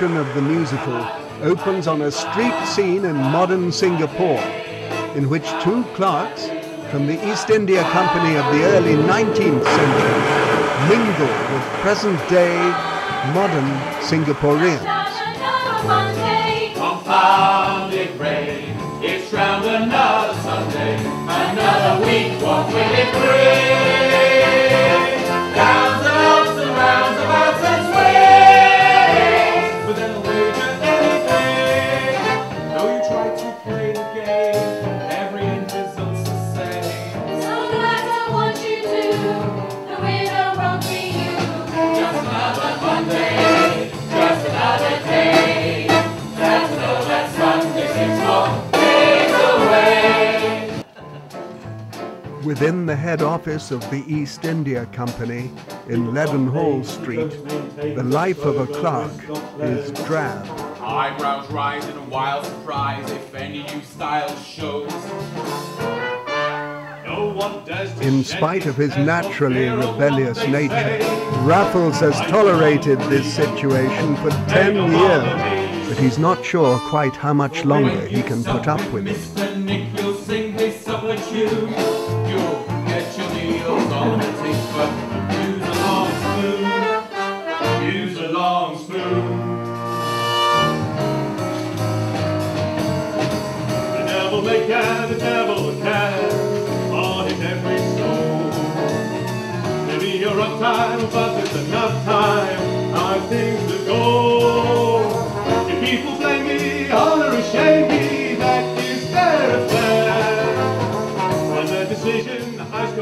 The action of the musical opens on a street scene in modern Singapore, in which two clerks from the East India Company of the early 19th century mingle with present-day modern Singaporeans. Within the head office of the East India Company in Leadenhall Street, the life of a clerk is drab. Eyebrows rise in a wild surprise if any new style shows. No one dares to In spite of his naturally fear of what rebellious nature. Raffles has tolerated this situation for 10 years, but he's not sure quite how much longer he can put up with it. Time, but there's enough time, how things to go. If people blame me, honor and shame me, that is their affair. And the decision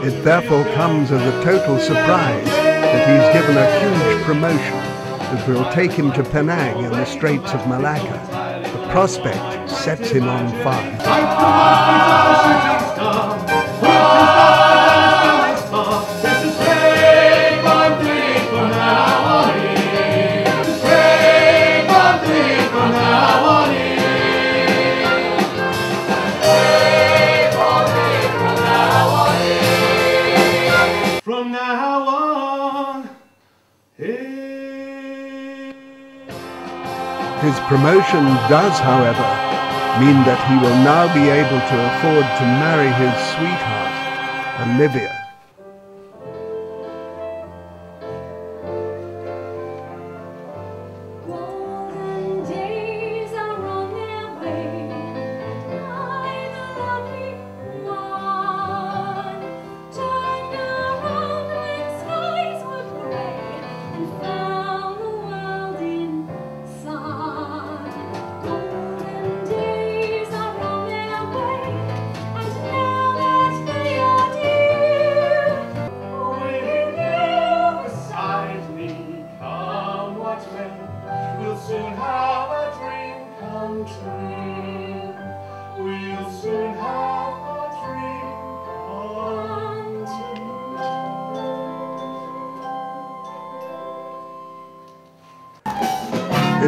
It therefore comes as a total surprise that he's given a huge promotion that will take him to Penang in the Straits of Malacca. The prospect sets him on fire. Promotion does, however, mean that he will now be able to afford to marry his sweetheart, Olivia.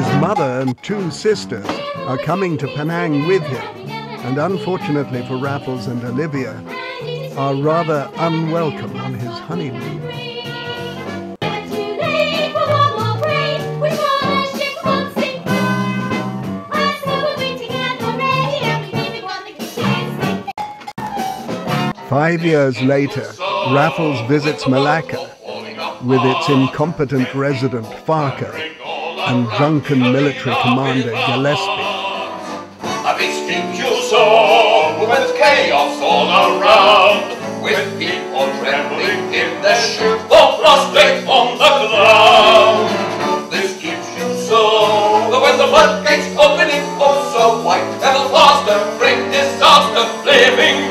His mother and two sisters are coming to Penang with him, and unfortunately for Raffles and Olivia, are rather unwelcome on his honeymoon. Five years later, Raffles visits Malacca with its incompetent resident Farquhar and drunken military commander Gillespie. A you saw when chaos all around, with people trembling in the ship or prostrate on the ground. This keeps you so when the floodgates opening oh so wide, ever faster bring disaster, leaving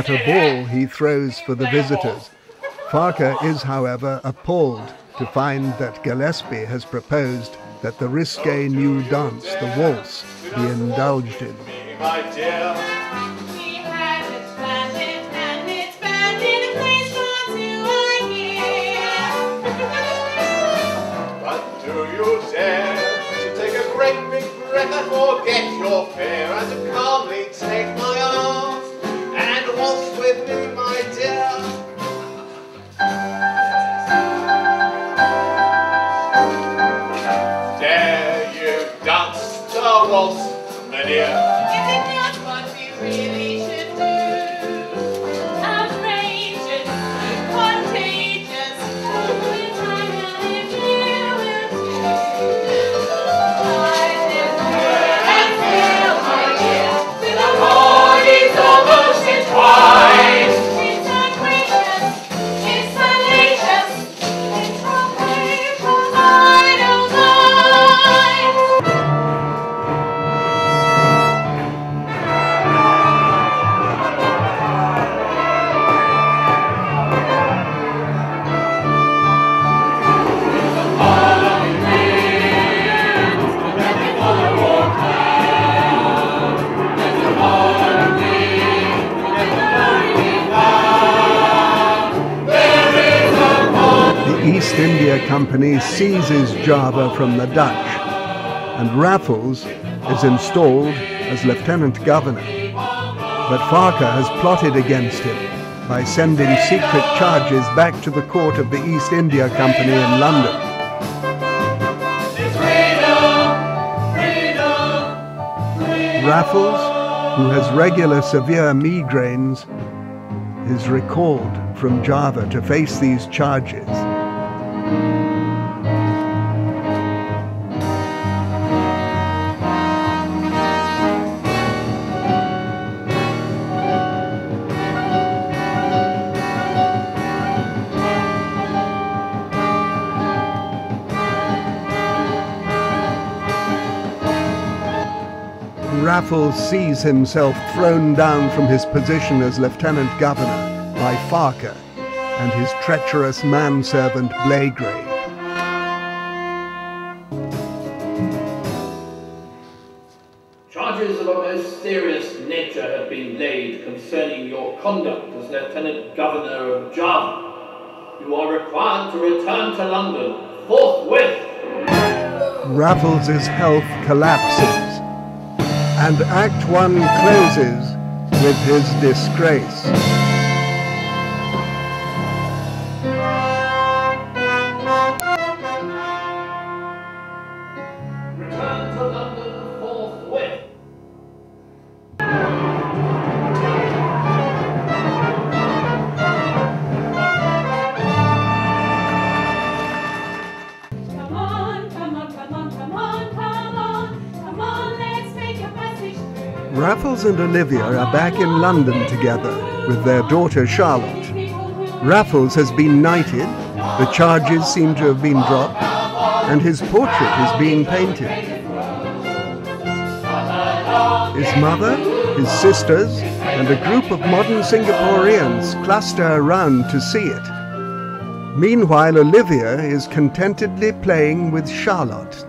At a ball he throws for the visitors. Farquhar is, however, appalled to find that Gillespie has proposed that the risque new dance, the waltz, be indulged in. Company seizes Java from the Dutch, and Raffles is installed as Lieutenant Governor. But Farquhar has plotted against him by sending secret charges back to the court of the East India Company in London. Raffles, who has regular severe migraines, is recalled from Java to face these charges. Raffles sees himself thrown down from his position as Lieutenant Governor by Farquhar and his treacherous manservant Blaygrave. Charges of a most serious nature have been laid concerning your conduct as Lieutenant Governor of Java. You are required to return to London forthwith. Raffles's health collapses, and Act One closes with his disgrace. Raffles and Olivia are back in London together with their daughter Charlotte. Raffles has been knighted, the charges seem to have been dropped, and his portrait is being painted. His mother, his sisters, and a group of modern Singaporeans cluster around to see it. Meanwhile, Olivia is contentedly playing with Charlotte.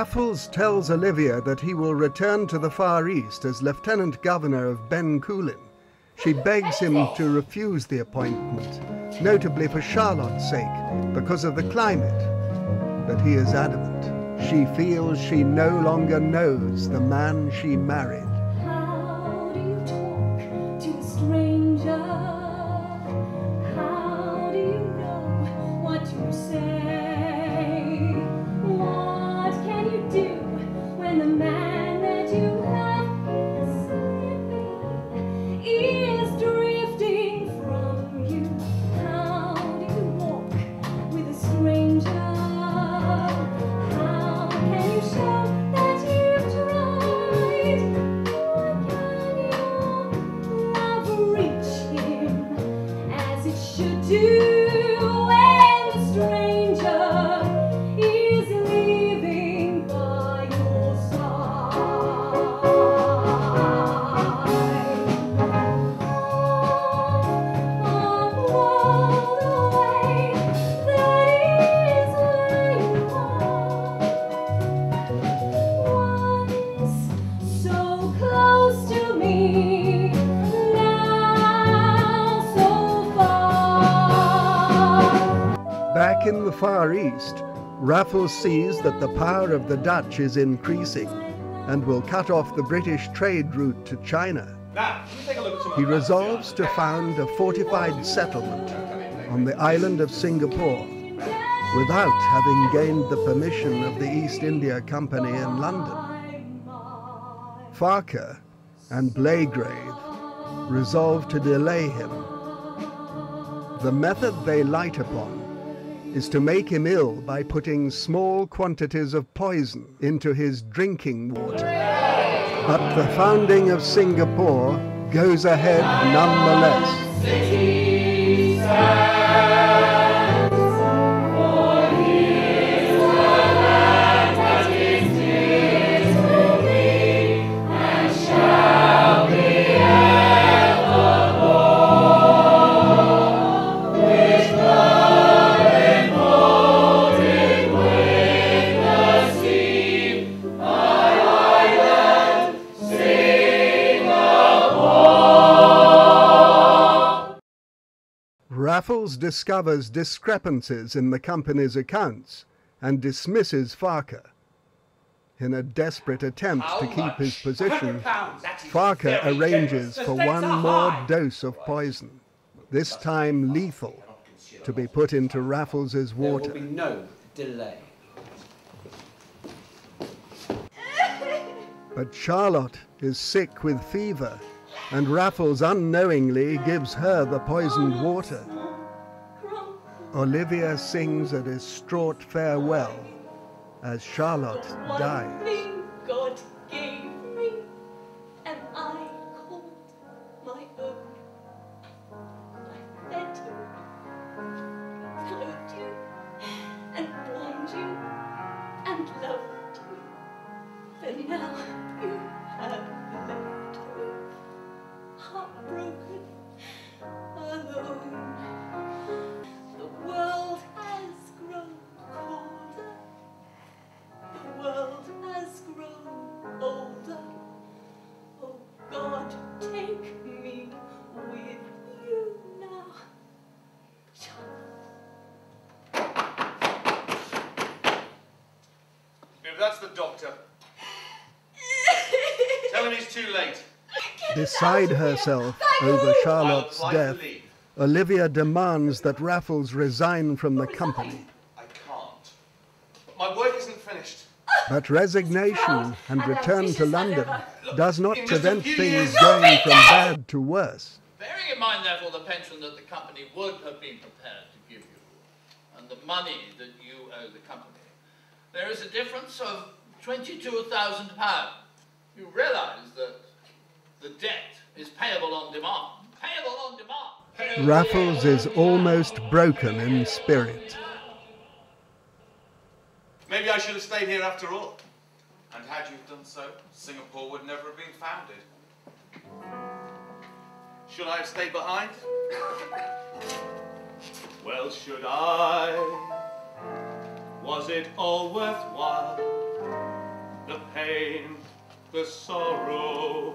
Raffles tells Olivia that he will return to the Far East as Lieutenant Governor of Bencoolen. She begs him to refuse the appointment, notably for Charlotte's sake, because of the climate. But he is adamant. She feels she no longer knows the man she married. East, Raffles sees that the power of the Dutch is increasing and will cut off the British trade route to China. Now, you take a look at some of He resolves to found a fortified settlement on the island of Singapore without having gained the permission of the East India Company in London. Farquhar and Blaygrave resolve to delay him. The method they light upon is to make him ill by putting small quantities of poison into his drinking water. But the founding of Singapore goes ahead nonetheless. Raffles discovers discrepancies in the company's accounts and dismisses Farquhar. In a desperate attempt to keep his position, Farquhar arranges for one more dose of poison, this time lethal, to be put into Raffles's There will be water. no delay. But Charlotte is sick with fever, and Raffles unknowingly gives her the poisoned water. Olivia sings a distraught farewell as Charlotte dies. Doctor, tell him he's too late. Beside herself over Charlotte's I'll apply for death. Olivia demands that Raffles resign from the company. I can't. My work isn't finished. But resignation and return to London does not In just a prevent things going from bad to worse. Bearing in mind, therefore, the pension that the company would have been prepared to give you, and the money that you owe the company, there is a difference of £22,000. You realise that the debt is payable on demand. Payable on demand. Payable Raffles is almost broken in spirit. Maybe I should have stayed here after all. And had you done so, Singapore would never have been founded. Should I have stayed behind? well, should I? Was it all worthwhile? The pain, the sorrow.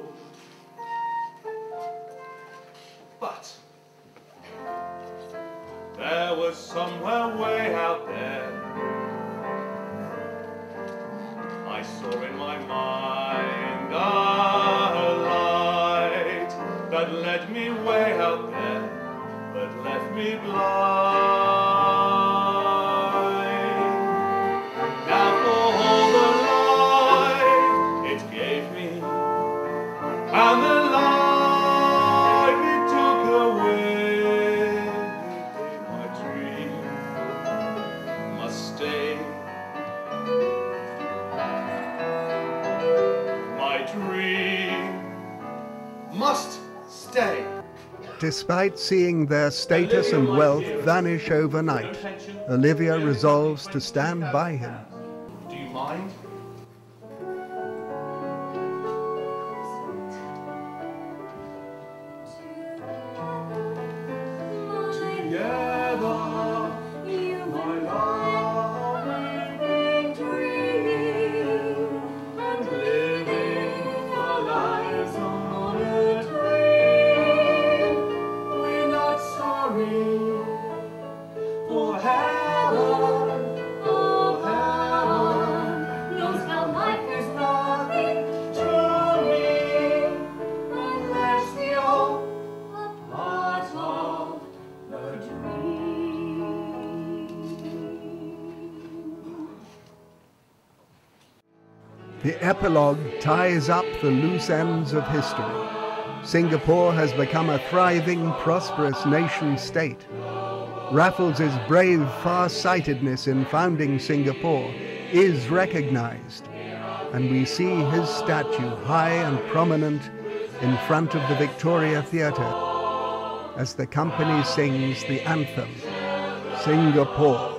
But there was somewhere way out there I saw in my mind a light that led me way out there, but left me blind. Despite seeing their status and wealth vanish overnight, Olivia resolves to stand by him. Do you mind? The epilogue ties up the loose ends of history. Singapore has become a thriving, prosperous nation state. Raffles's brave far-sightedness in founding Singapore is recognized, and we see his statue high and prominent in front of the Victoria Theatre as the company sings the anthem, Singapore.